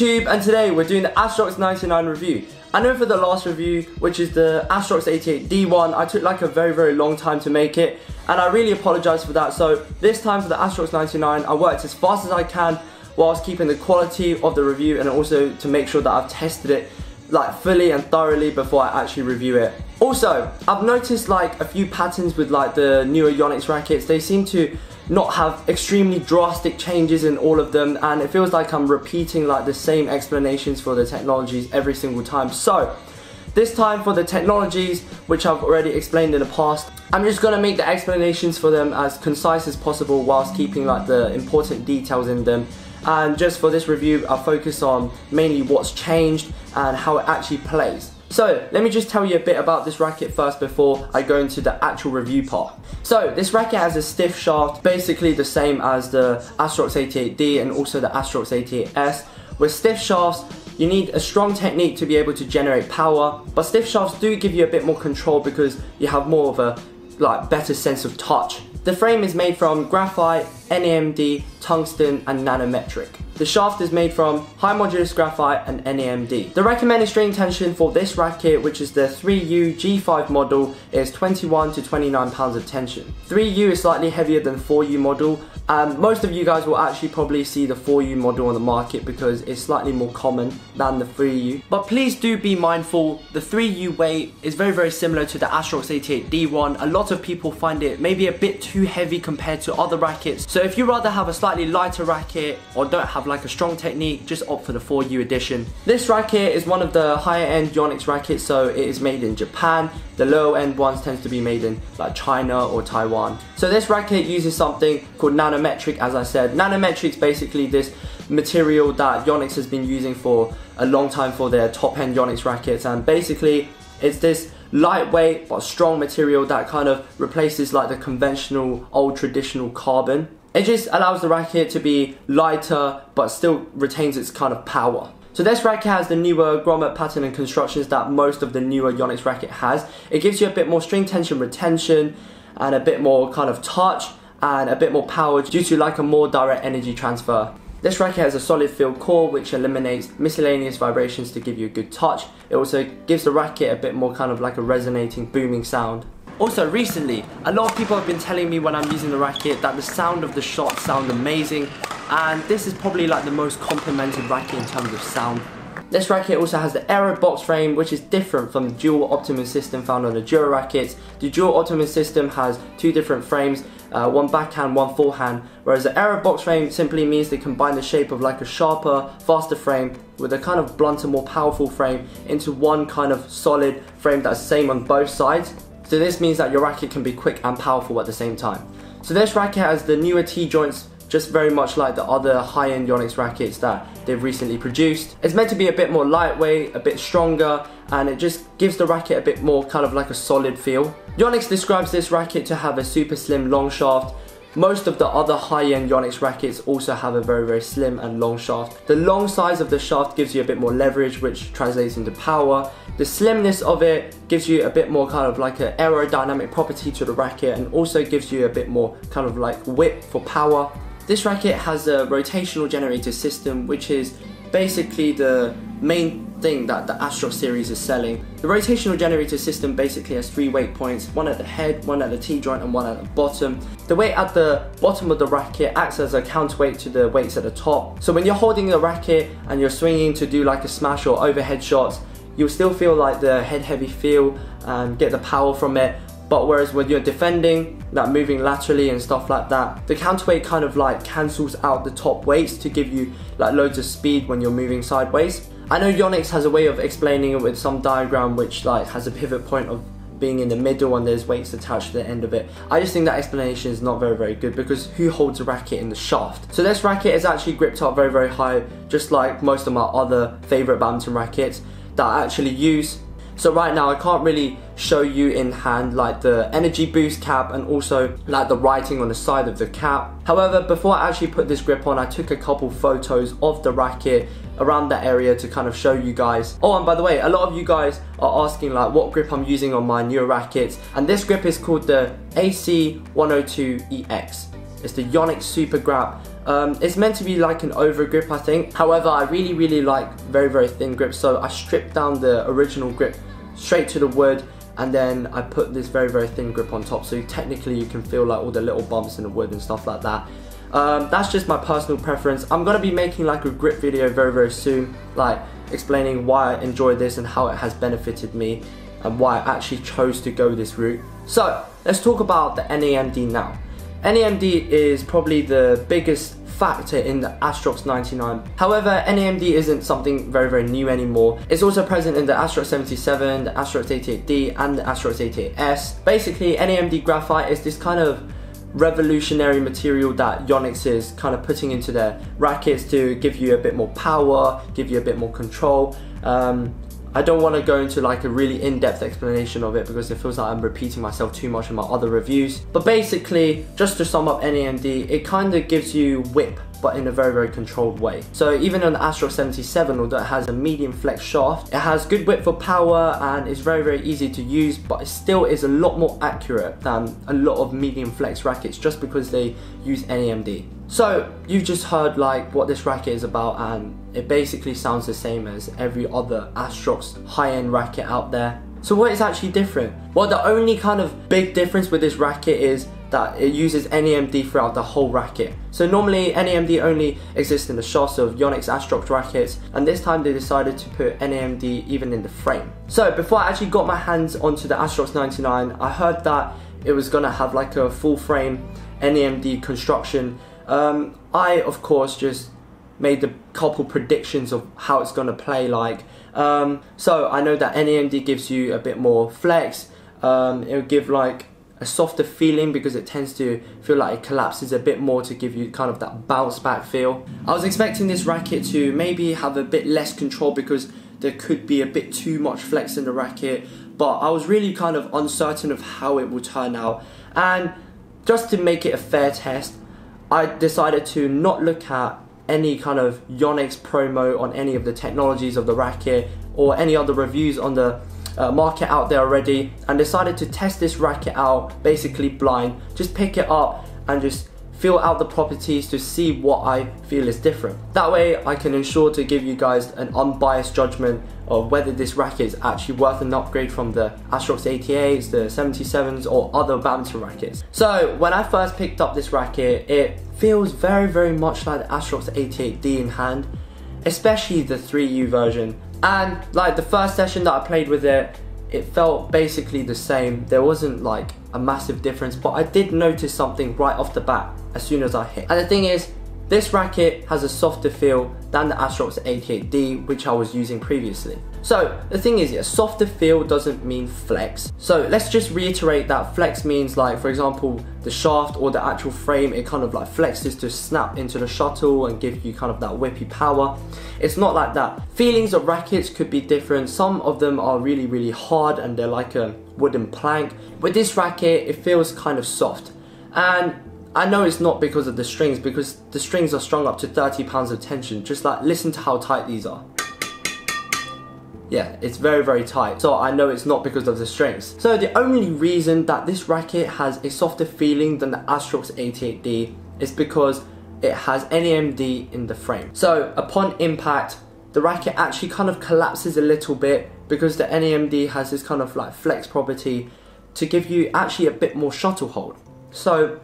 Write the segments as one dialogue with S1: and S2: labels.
S1: YouTube, and today we're doing the Astrox 99 review. I know for the last review, which is the Astrox 88 D1, I took like a very very long time to make it, and I really apologize for that. So this time for the Astrox 99, I worked as fast as I can whilst keeping the quality of the review and also to make sure that I've tested it like fully and thoroughly before I actually review it. Also, I've noticed like a few patterns with like the newer Yonex rackets. They seem to not have extremely drastic changes in all of them and it feels like I'm repeating like the same explanations for the technologies every single time. So, this time for the technologies, which I've already explained in the past, I'm just gonna make the explanations for them as concise as possible whilst keeping like the important details in them. And just for this review, I'll focus on mainly what's changed and how it actually plays. So let me just tell you a bit about this racket first before I go into the actual review part. So this racket has a stiff shaft, basically the same as the Astrox 88D and also the Astrox 88S. With stiff shafts, you need a strong technique to be able to generate power, but stiff shafts do give you a bit more control because you have more of a like better sense of touch. The frame is made from graphite, NAMD, tungsten and nanometric. The shaft is made from high modulus graphite and NAMD. The recommended string tension for this racket, which is the 3U G5 model, is 21 to 29 pounds of tension. 3U is slightly heavier than 4U model. Um, most of you guys will actually probably see the 4U model on the market because it's slightly more common than the 3U. But please do be mindful, the 3U weight is very very similar to the Astrox 88D1. A lot of people find it maybe a bit too heavy compared to other rackets. So if you rather have a slightly lighter racket or don't have like a strong technique, just opt for the 4U edition. This racket is one of the higher end Yonex rackets, so it is made in Japan. The lower end ones tends to be made in like China or Taiwan. So this racket uses something called nanometric, as I said. Nanometric is basically this material that Yonex has been using for a long time for their top end Yonex rackets, and basically it's this lightweight but strong material that kind of replaces like the conventional old traditional carbon it just allows the racket to be lighter but still retains its kind of power. So this racket has the newer grommet pattern and constructions that most of the newer Yonex racket has. It gives you a bit more string tension retention and a bit more kind of touch and a bit more power due to like a more direct energy transfer. This racket has a solid feel core which eliminates miscellaneous vibrations to give you a good touch. It also gives the racket a bit more kind of like a resonating booming sound. Also recently, a lot of people have been telling me when I'm using the racket that the sound of the shots sound amazing and this is probably like the most complimented racket in terms of sound. This racket also has the Aero box frame which is different from the dual Optimus system found on the Duora rackets. The dual Optimus system has two different frames, uh, one backhand, one forehand, whereas the Aero box frame simply means they combine the shape of like a sharper, faster frame with a kind of blunter, more powerful frame into one kind of solid frame that's the same on both sides. So this means that your racket can be quick and powerful at the same time. So this racket has the newer T-joints just very much like the other high-end Yonex rackets that they've recently produced. It's meant to be a bit more lightweight, a bit stronger, and it just gives the racket a bit more kind of like a solid feel. Yonex describes this racket to have a super slim long shaft, most of the other high-end Yonex rackets also have a very very slim and long shaft. The long size of the shaft gives you a bit more leverage which translates into power. The slimness of it gives you a bit more kind of like an aerodynamic property to the racket and also gives you a bit more kind of like whip for power. This racket has a rotational generator system which is basically the main thing that the Astrox series is selling. The rotational generator system basically has three weight points, one at the head, one at the T-joint and one at the bottom. The weight at the bottom of the racket acts as a counterweight to the weights at the top. So when you're holding the racket and you're swinging to do like a smash or overhead shots, you'll still feel like the head heavy feel and get the power from it. But whereas when you're defending, like moving laterally and stuff like that, the counterweight kind of like cancels out the top weights to give you like loads of speed when you're moving sideways. I know Yonex has a way of explaining it with some diagram which like has a pivot point of being in the middle and there's weights attached to the end of it. I just think that explanation is not very very good because who holds a racket in the shaft? So this racket is actually gripped up very very high just like most of my other favourite badminton rackets that I actually use. So right now I can't really show you in hand like the energy boost cap and also like the writing on the side of the cap. However, before I actually put this grip on, I took a couple photos of the racket around that area to kind of show you guys. Oh, and by the way, a lot of you guys are asking like what grip I'm using on my new rackets. And this grip is called the AC102EX. It's the Yonex Super Grip Um, it's meant to be like an over grip I think. However, I really really like very very thin grip so I stripped down the original grip straight to the wood and then I put this very very thin grip on top so technically you can feel like all the little bumps in the wood and stuff like that. Um, that's just my personal preference. I'm gonna be making like a grip video very very soon like explaining why I enjoy this and how it has benefited me and why I actually chose to go this route. So let's talk about the NAMD now. NAMD is probably the biggest factor in the Astrox 99. However, NAMD isn't something very, very new anymore. It's also present in the Astrox 77, the Astrox 88D, and the Astrox 88S. Basically, NAMD graphite is this kind of revolutionary material that Yonex is kind of putting into their rackets to give you a bit more power, give you a bit more control. Um, I don't want to go into like a really in-depth explanation of it because it feels like I'm repeating myself too much in my other reviews. But basically, just to sum up NAMD, it kind of gives you whip but in a very very controlled way. So even on the Astrox 77, although it has a medium flex shaft, it has good width for power and it's very very easy to use, but it still is a lot more accurate than a lot of medium flex rackets just because they use NAMD. So you've just heard like what this racket is about and it basically sounds the same as every other Astrox high-end racket out there. So what is actually different? Well the only kind of big difference with this racket is that it uses NAMD throughout the whole racket. So normally NAMD only exists in the shots of Yonex Astrox rackets and this time they decided to put NAMD even in the frame. So before I actually got my hands onto the Astrox 99 I heard that it was gonna have like a full frame NAMD construction um, I, of course, just made a couple predictions of how it's to play like. Um, so I know that NAMD gives you a bit more flex. Um, it'll give like a softer feeling because it tends to feel like it collapses a bit more to give you kind of that bounce back feel. I was expecting this racket to maybe have a bit less control because there could be a bit too much flex in the racket, but I was really kind of uncertain of how it will turn out. And just to make it a fair test, I decided to not look at any kind of Yonex promo on any of the technologies of the racket or any other reviews on the uh, market out there already and decided to test this racket out basically blind just pick it up and just feel out the properties to see what I feel is different. That way I can ensure to give you guys an unbiased judgment of whether this racket is actually worth an upgrade from the Astrox 88s, the 77s or other badminton rackets. So when I first picked up this racket, it feels very very much like the Astrox 88D in hand, especially the 3U version. And like the first session that I played with it, it felt basically the same. There wasn't like a massive difference, but I did notice something right off the bat as soon as I hit. And the thing is, this racket has a softer feel than the Astrox 88D, which I was using previously. So the thing is, a softer feel doesn't mean flex. So let's just reiterate that flex means like, for example, the shaft or the actual frame, it kind of like flexes to snap into the shuttle and give you kind of that whippy power. It's not like that. Feelings of rackets could be different. Some of them are really, really hard and they're like a wooden plank. With this racket, it feels kind of soft. And I know it's not because of the strings, because the strings are strung up to 30 pounds of tension. Just like, listen to how tight these are. Yeah, it's very, very tight. So I know it's not because of the strings. So the only reason that this racket has a softer feeling than the Astrox 88D is because it has NAMD in the frame. So upon impact, the racket actually kind of collapses a little bit because the NAMD has this kind of like flex property to give you actually a bit more shuttle hold. So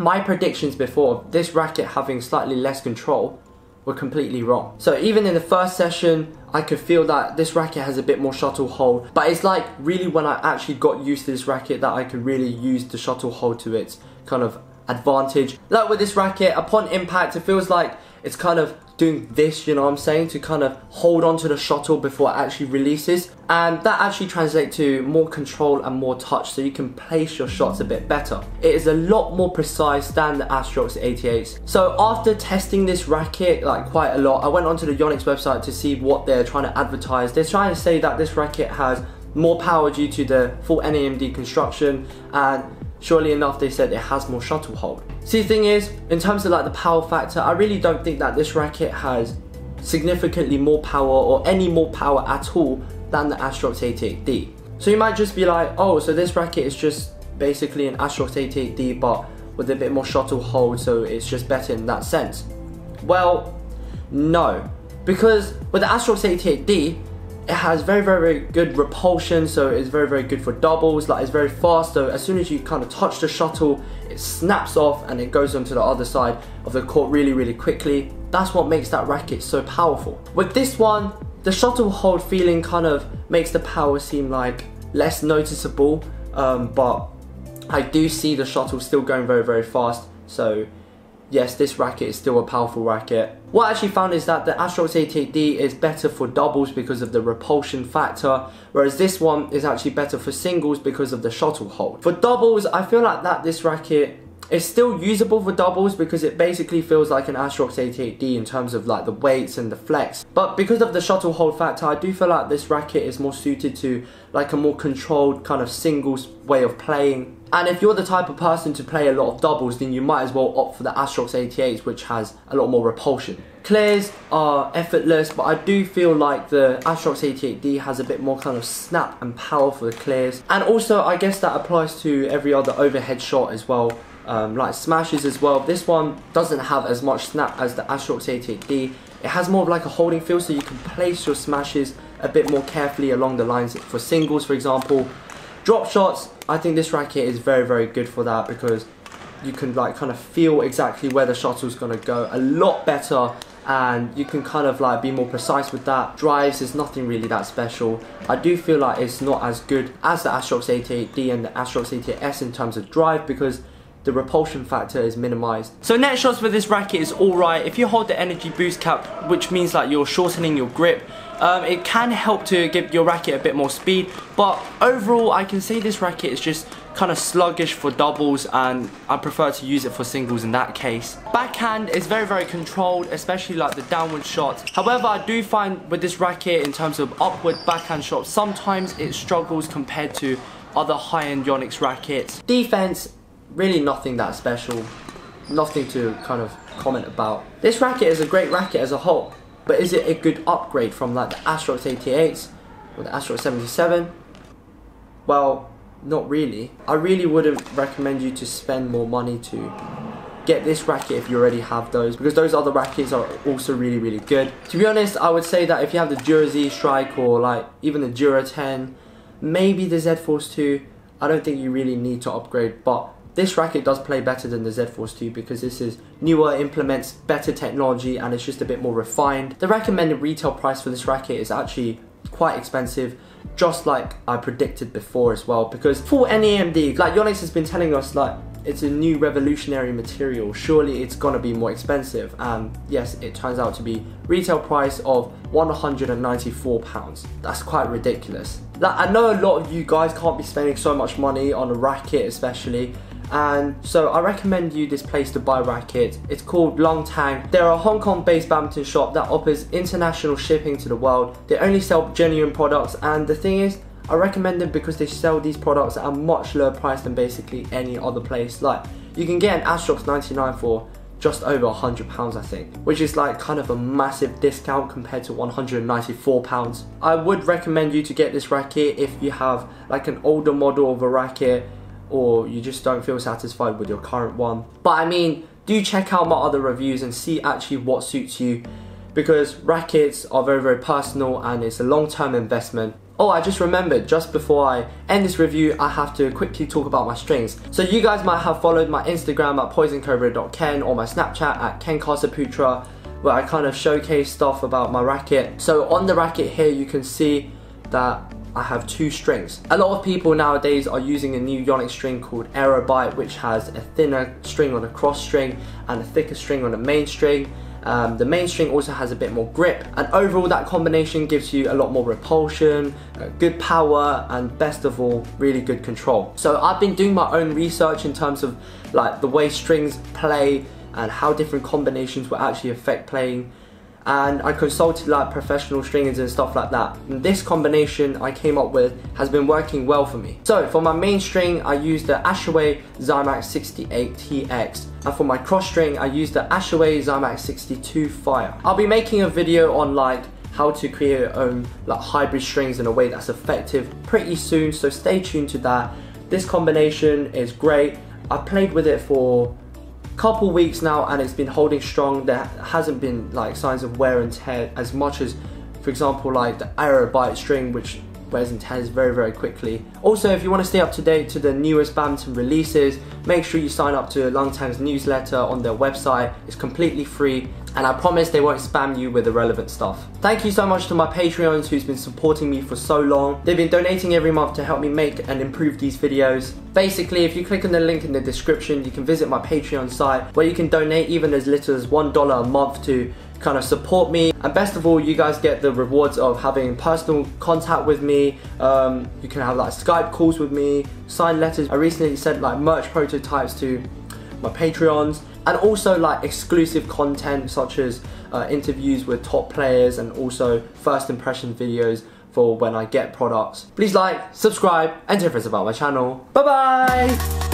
S1: my predictions before this racket having slightly less control were completely wrong. So even in the first session, I could feel that this racket has a bit more shuttle hold, but it's like really when I actually got used to this racket that I could really use the shuttle hold to its kind of advantage. Like with this racket, upon impact, it feels like it's kind of doing this, you know what I'm saying, to kind of hold on to the shuttle before it actually releases. And that actually translates to more control and more touch so you can place your shots a bit better. It is a lot more precise than the Astrox 88s. So after testing this racket like quite a lot, I went onto the Yonex website to see what they're trying to advertise. They're trying to say that this racket has more power due to the full NAMD construction and surely enough they said it has more shuttle hold. See thing is, in terms of like the power factor, I really don't think that this racket has significantly more power or any more power at all than the Astrox 88D. So you might just be like, oh, so this racket is just basically an Astrox 88D but with a bit more shuttle hold, so it's just better in that sense. Well, no, because with the Astrox 88D, it has very, very, very good repulsion, so it's very, very good for doubles. Like it's very fast, so as soon as you kind of touch the shuttle, it snaps off and it goes onto the other side of the court really, really quickly. That's what makes that racket so powerful. With this one, the shuttle hold feeling kind of makes the power seem like less noticeable, um, but I do see the shuttle still going very, very fast. So yes, this racket is still a powerful racket. What I actually found is that the Astrox 88D is better for doubles because of the repulsion factor, whereas this one is actually better for singles because of the shuttle hold. For doubles, I feel like that this racket it's still usable for doubles because it basically feels like an Astrox 88D in terms of like the weights and the flex. But because of the shuttle hold factor, I do feel like this racket is more suited to like a more controlled kind of singles way of playing. And if you're the type of person to play a lot of doubles, then you might as well opt for the Astrox 88s, which has a lot more repulsion. Clears are effortless, but I do feel like the Astrox 88D has a bit more kind of snap and power for the clears. And also, I guess that applies to every other overhead shot as well um, like smashes as well. This one doesn't have as much snap as the Astrox 88D. It has more of like a holding feel so you can place your smashes a bit more carefully along the lines for singles for example. Drop shots, I think this racket is very very good for that because you can like kind of feel exactly where the shuttle's gonna go a lot better and you can kind of like be more precise with that. Drives is nothing really that special. I do feel like it's not as good as the Astrox 88D and the Astrox 88S in terms of drive because the repulsion factor is minimized. So net shots for this racket is alright. If you hold the energy boost cap, which means like you're shortening your grip, um, it can help to give your racket a bit more speed. But overall, I can say this racket is just kind of sluggish for doubles and I prefer to use it for singles in that case. Backhand is very very controlled especially like the downward shots. However I do find with this racket in terms of upward backhand shots sometimes it struggles compared to other high-end Yonex rackets. Defense really nothing that special, nothing to kind of comment about. This racket is a great racket as a whole, but is it a good upgrade from like the Astrox 88s or the Astrox 77? Well, not really. I really wouldn't recommend you to spend more money to get this racket if you already have those because those other rackets are also really really good. To be honest, I would say that if you have the Duora Z Strike or like even the Duora 10, maybe the Z Force 2, I don't think you really need to upgrade, but this racket does play better than the Z Force 2 because this is newer, implements better technology and it's just a bit more refined. The recommended retail price for this racket is actually quite expensive just like I predicted before as well because for NAMD, like Yonex has been telling us like it's a new revolutionary material, surely it's gonna be more expensive. And yes, it turns out to be retail price of £194. That's quite ridiculous. Like, I know a lot of you guys can't be spending so much money on a racket especially, and so I recommend you this place to buy rackets. It's called Lung Tang. They're a Hong Kong based badminton shop that offers international shipping to the world. They only sell genuine products and the thing is, I recommend them because they sell these products at a much lower price than basically any other place. Like, you can get an Astrox 99 for just over hundred pounds I think which is like kind of a massive discount compared to 194 pounds I would recommend you to get this racket if you have like an older model of a racket or you just don't feel satisfied with your current one. But I mean, do check out my other reviews and see actually what suits you because rackets are very very personal and it's a long-term investment. Oh, I just remembered, just before I end this review, I have to quickly talk about my strings. So you guys might have followed my Instagram at poisoncobra.ken or my Snapchat at kenkasaputra where I kind of showcase stuff about my racket. So on the racket here, you can see that I have two strings. A lot of people nowadays are using a new Yonex string called Aerobite which has a thinner string on a cross string and a thicker string on a main string. Um, the main string also has a bit more grip and overall that combination gives you a lot more repulsion, uh, good power and best of all really good control. So I've been doing my own research in terms of like the way strings play and how different combinations will actually affect playing and I consulted like professional stringers and stuff like that. And this combination I came up with has been working well for me. So for my main string, I used the Ashaway Zymax 68TX. And for my cross string, I used the Ashaway Zymax 62 Fire. I'll be making a video on like how to create your own like hybrid strings in a way that's effective pretty soon, so stay tuned to that. This combination is great I've played with it for couple weeks now and it's been holding strong. There hasn't been like signs of wear and tear as much as, for example, like the Aerobite string, which wears and tears very, very quickly. Also, if you want to stay up to date to the newest badminton releases, make sure you sign up to Lungtang's newsletter on their website. It's completely free and I promise they won't spam you with irrelevant stuff. Thank you so much to my Patreons who's been supporting me for so long. They've been donating every month to help me make and improve these videos. Basically, if you click on the link in the description, you can visit my Patreon site where you can donate even as little as $1 a month to kind of support me and best of all you guys get the rewards of having personal contact with me um, you can have like Skype calls with me sign letters I recently sent like merch prototypes to my Patreons and also like exclusive content such as uh, interviews with top players and also first impression videos for when I get products. Please like, subscribe and tell friends about my channel. Bye bye!